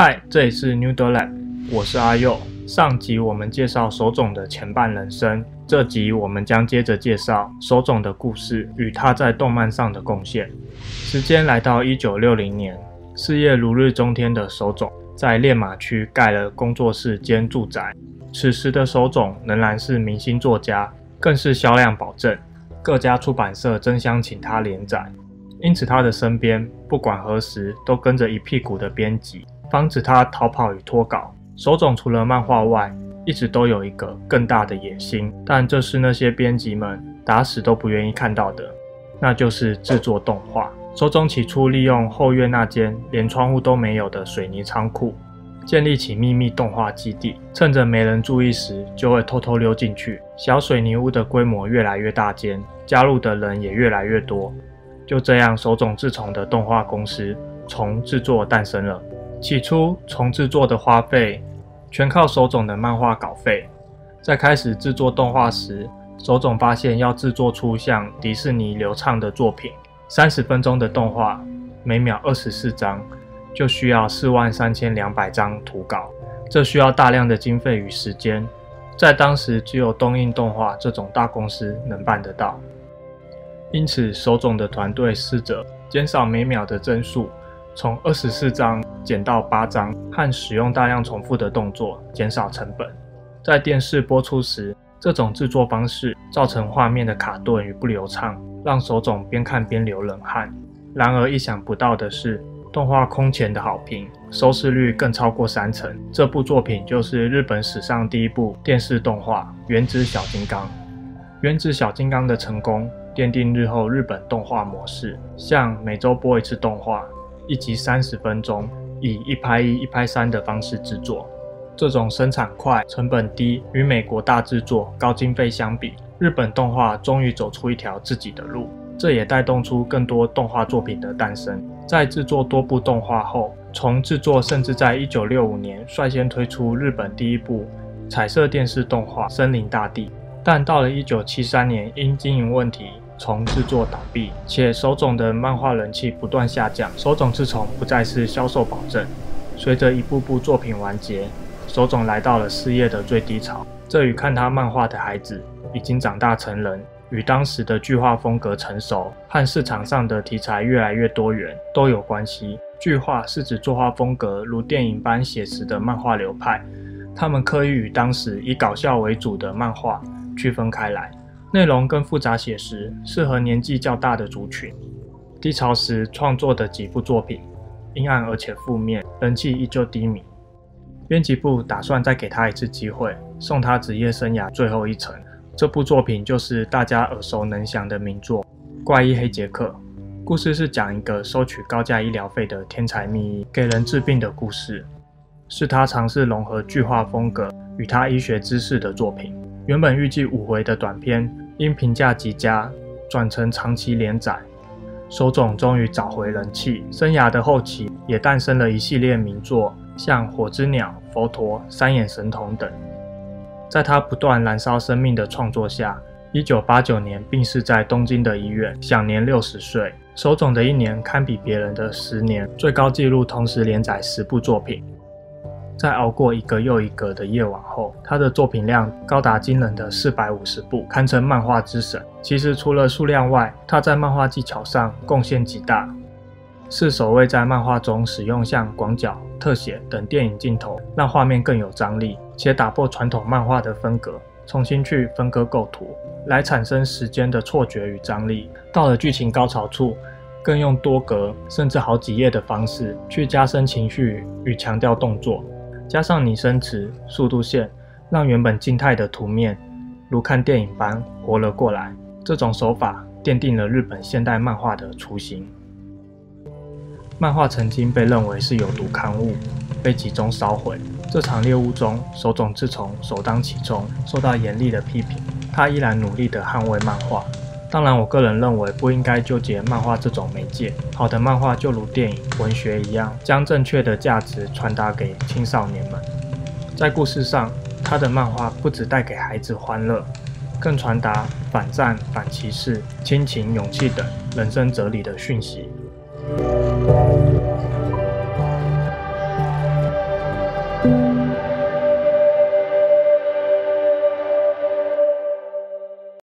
嗨，这里是 Noodle Lab，我是阿佑。上集我们介绍手冢的前半人生，这集我们将接着介绍手冢的故事与他在动漫上的贡献。时间来到一九六零年，事业如日中天的手冢在练马区盖了工作室兼住宅。此时的手冢仍然是明星作家，更是销量保证，各家出版社争相请他连载。因此，他的身边不管何时都跟着一屁股的编辑，防止他逃跑与脱稿。手冢除了漫画外，一直都有一个更大的野心，但这是那些编辑们打死都不愿意看到的，那就是制作动画。手冢起初利用后院那间连窗户都没有的水泥仓库，建立起秘密动画基地，趁着没人注意时，就会偷偷溜进去。小水泥屋的规模越来越大间，加入的人也越来越多。就这样，手冢自从的动画公司从制作诞生了。起初，从制作的花费全靠手冢的漫画稿费。在开始制作动画时，手冢发现要制作出像迪士尼流畅的作品，三十分钟的动画，每秒二十四张，就需要四万三千两百张图稿。这需要大量的经费与时间，在当时只有东映动画这种大公司能办得到。因此，手冢的团队试着减少每秒的帧数，从二十四张减到八张，和使用大量重复的动作，减少成本。在电视播出时，这种制作方式造成画面的卡顿与不流畅，让手冢边看边流冷汗。然而，意想不到的是，动画空前的好评，收视率更超过三成。这部作品就是日本史上第一部电视动画《原子小金刚》。《原子小金刚》的成功。奠定日后日本动画模式，像每周播一次动画，一集三十分钟，以一拍一、一拍三的方式制作。这种生产快、成本低，与美国大制作、高经费相比，日本动画终于走出一条自己的路。这也带动出更多动画作品的诞生。在制作多部动画后，从制作甚至在一九六五年率先推出日本第一部彩色电视动画《森林大地》，但到了一九七三年，因经营问题。从制作倒闭，且手冢的漫画人气不断下降，手冢治虫不再是销售保证。随着一部部作品完结，手冢来到了事业的最低潮。这与看他漫画的孩子已经长大成人，与当时的剧画风格成熟，和市场上的题材越来越多元都有关系。剧画是指作画风格如电影般写实的漫画流派，他们刻意与当时以搞笑为主的漫画区分开来。内容更复杂写实，适合年纪较大的族群。低潮时创作的几部作品，阴暗而且负面，人气依旧低迷。编辑部打算再给他一次机会，送他职业生涯最后一程。这部作品就是大家耳熟能详的名作《怪医黑杰克》。故事是讲一个收取高价医疗费的天才秘医给人治病的故事，是他尝试融合剧画风格与他医学知识的作品。原本预计五回的短片，因评价极佳，转成长期连载。手冢终于找回人气，生涯的后期也诞生了一系列名作，像《火之鸟》《佛陀》《三眼神童》等。在他不断燃烧生命的创作下，一九八九年病逝在东京的医院，享年六十岁。手冢的一年堪比别人的十年，最高纪录同时连载十部作品。在熬过一个又一个的夜晚后，他的作品量高达惊人的四百五十部，堪称漫画之神。其实除了数量外，他在漫画技巧上贡献极大，是首位在漫画中使用像广角、特写等电影镜头，让画面更有张力，且打破传统漫画的风格，重新去分割构图，来产生时间的错觉与张力。到了剧情高潮处，更用多格甚至好几页的方式去加深情绪与强调动作。加上拟声词、速度线，让原本静态的图面如看电影般活了过来。这种手法奠定了日本现代漫画的雏形。漫画曾经被认为是有毒刊物，被集中烧毁。这场猎物中，手冢治虫首当其冲，受到严厉的批评。他依然努力地捍卫漫画。当然，我个人认为不应该纠结漫画这种媒介。好的漫画就如电影、文学一样，将正确的价值传达给青少年们。在故事上，他的漫画不只带给孩子欢乐，更传达反战、反歧视、亲情、勇气等人生哲理的讯息。